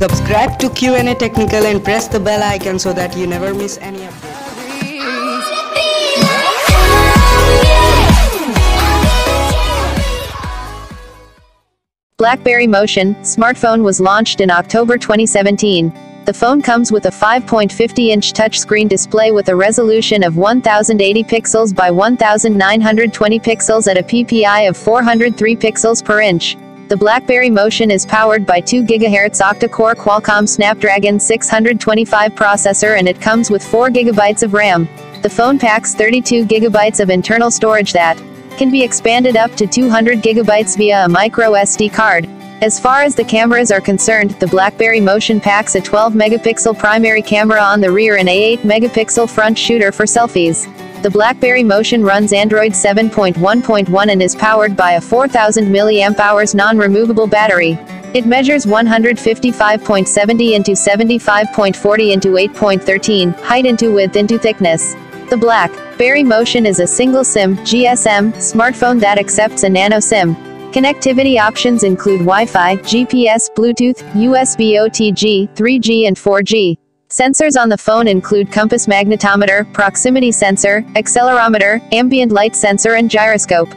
Subscribe to QnA Technical and press the bell icon so that you never miss any update. BlackBerry Motion smartphone was launched in October 2017. The phone comes with a 5.50-inch touchscreen display with a resolution of 1080 pixels by 1920 pixels at a PPI of 403 pixels per inch. The BlackBerry Motion is powered by 2 GHz octa-core Qualcomm Snapdragon 625 processor and it comes with 4 GB of RAM. The phone packs 32 GB of internal storage that can be expanded up to 200 GB via a micro SD card. As far as the cameras are concerned, the BlackBerry Motion packs a 12 megapixel primary camera on the rear and a 8 megapixel front shooter for selfies. The BlackBerry Motion runs Android 7.1.1 and is powered by a 4000 mAh non-removable battery. It measures 155.70 into 75.40 into 8.13, height into width into thickness. The BlackBerry Motion is a single SIM GSM smartphone that accepts a nano SIM. Connectivity options include Wi-Fi, GPS, Bluetooth, USB OTG, 3G and 4G. Sensors on the phone include compass magnetometer, proximity sensor, accelerometer, ambient light sensor and gyroscope.